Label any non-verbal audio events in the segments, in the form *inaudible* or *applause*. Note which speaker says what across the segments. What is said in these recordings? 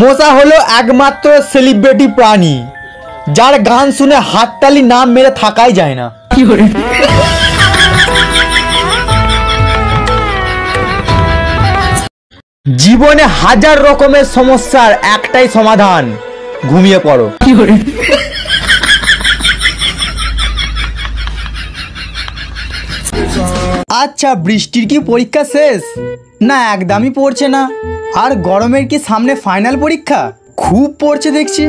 Speaker 1: মশা হলো একমাত্র সেলিব্রিটি প্রাণী যার গান শুনে হাততালি নাম মেরে থাকাই যায় না। জীবনে হাজার রকমের সমস্যার একটাই সমাধান ঘুমিয়ে পড়ো। আচ্ছা বৃষ্টির কি পরীক্ষা শেষ? না একদমই পড়ছে না। আর গরমের কি সামনে ফাইনাল পরীক্ষা? খুব পড়ছে দেখছি।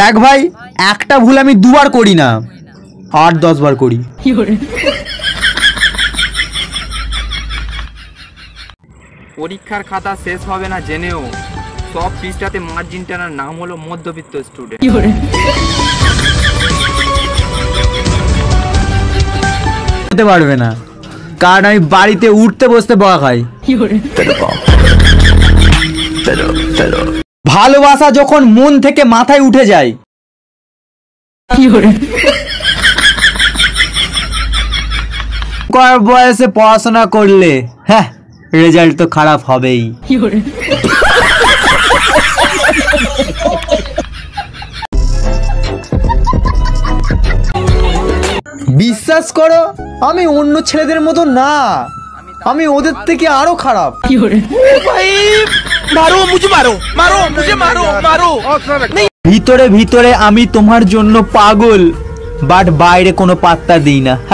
Speaker 1: দেখ ভাই একটা ভুল আমি দুবার করি না। আট দশ বার করি।
Speaker 2: পরীক্ষার খাতা শেষ হবে না জেনেও। সব পৃষ্ঠাতে মার্জিন টানার নাম হলো মধ্যবিত্ত স্টুডেন্ট
Speaker 1: হতে পারবে না। কারণ আমি বাড়িতে উঠতে বসতে বকা খাই। ভালোবাসা যখন মন থেকে মাথায় উঠে যায়। বয়সে পড়াশোনা করলে? হ্যাঁ রেজাল্ট তো খারাপ হবেই। বিশ্বাস করো আমি অন্য ছেলেদের মতো না। আমি ওদের থেকে আরও খারাপ। ভিতরে ভিতরে আমি তোমার জন্য পাগল বাট বাইরে কোনো পাত্তা দিই না। *laughs*